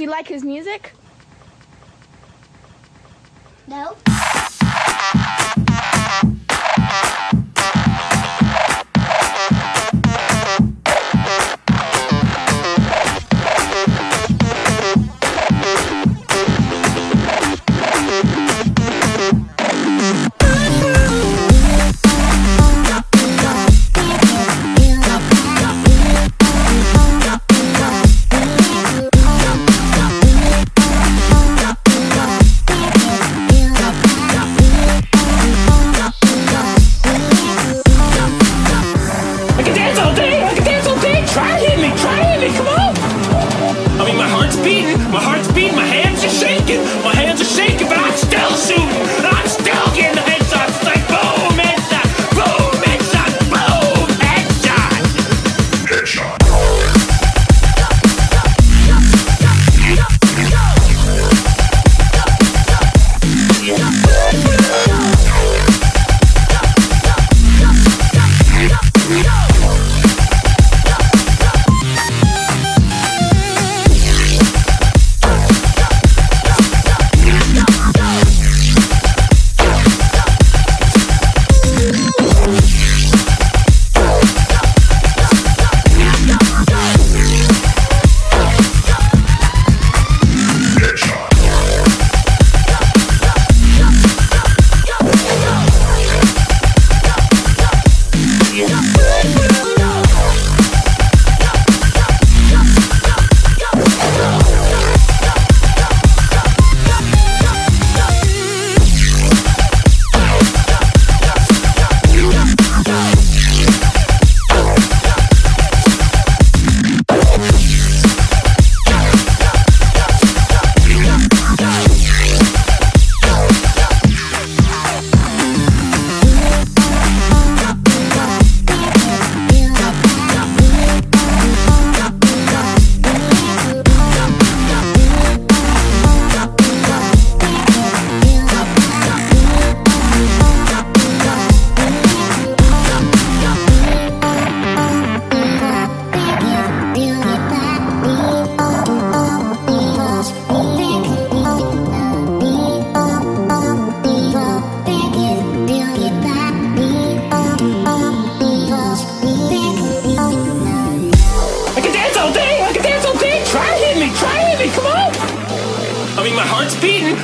Do you like his music? No. My heart's you.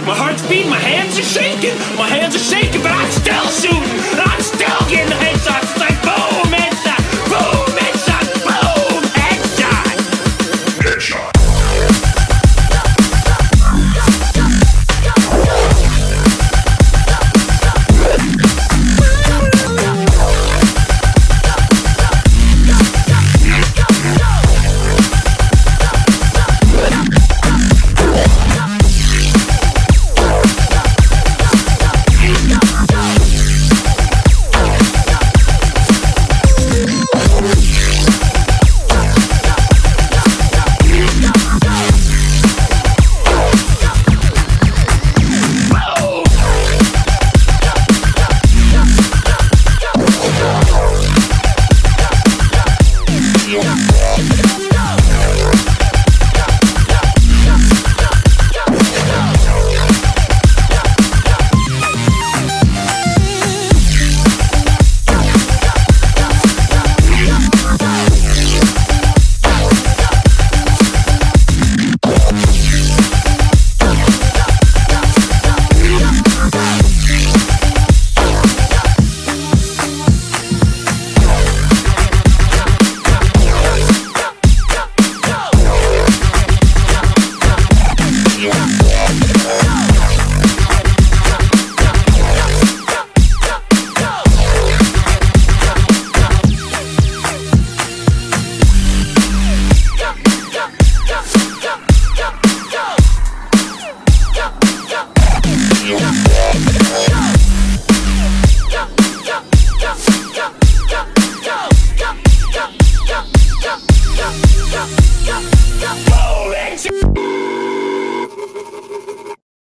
My heart's beating, my hands are shaking, my hands are shaking, but I